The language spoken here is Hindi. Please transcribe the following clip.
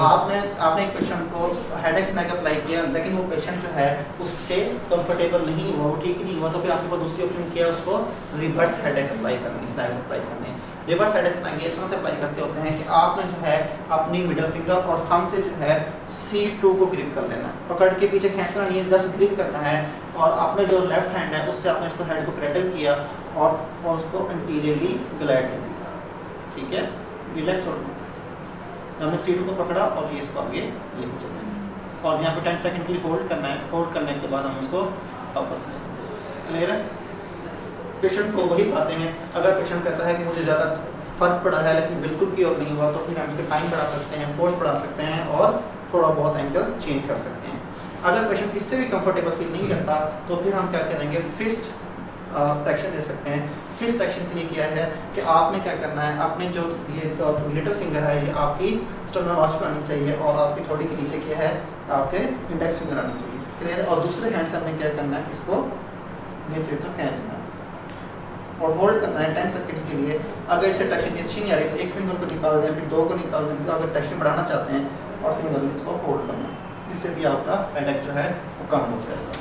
आपने आपने एक पेशेंट को हेडेक स्नैक अप्लाई किया लेकिन वो पेशेंट जो है उससे कंफर्टेबल नहीं हुआ वो ठीक नहीं हुआ तो फिर आपके पास दूसरी ऑप्शन किया उसको? रिवर्स हेडेक अप्लाई करनी स्नैक्स अप्लाई करने। रिवर्स हेडेक स्नैक इस तरह से अप्लाई करते होते हैं कि आपने जो है अपनी मिडल फिंगर और थम से जो है सी टू को ग्रिप कर लेना पकड़ के पीछे खींचना नहीं है दस ग्रिप करना है और आपने जो लेफ़्ट हैंड है उससे आपने इसको हेड को क्रेडल किया और, उसको इंटीरियरली ग्लाइड दे दिया। ठीक है? रिलैक्स छोड़ना हमने सीट को पकड़ा और ये इसको आगे लेके चलेंगे और यहाँ पे टेन सेकंड के लिए होल्ड करना है। होल्ड करने के बाद हम उसको वापस लेंगे। क्लियर है? पेशेंट को वही बातें हैं। अगर पेशेंट कहता है कि मुझे ज़्यादा फ़र्क पड़ा है, लेकिन बिल्कुल क्योर नहीं हुआ तो फिर हम इसको टाइम बढ़ा सकते हैं फोर्स बढ़ा सकते हैं और थोड़ा बहुत एंगल चेंज कर सकते हैं। अगर पेशेंट इससे भी कंफर्टेबल फील नहीं करता तो फिर हम क्या करेंगे? फिस्ट एक्शन दे सकते हैं। फिस्ट एक्शन के लिए किया है कि आपने क्या करना है? आपने जो ये लिटिल फिंगर है, ये आपकी स्टर्नल नॉच पर आनी चाहिए और आपकी थोड़ी के नीचे क्या है, आपके इंडेक्स फिंगर आनी चाहिए। क्लियर और दूसरे हैंड से हमने क्या करना है? इसको खींचना और होल्ड करना है टेन सेकंड्स के लिए। अगर इससे टेक्शन अच्छी नहीं आ रही तो एक फिंगर को निकाल दें, फिर दो को निकाल दें। तो अगर टेक्शन बढ़ाना चाहते हैं और सिंगल इसको होल्ड करना इससे भी आपका हेडेक जो है, वो कम हो जाएगा।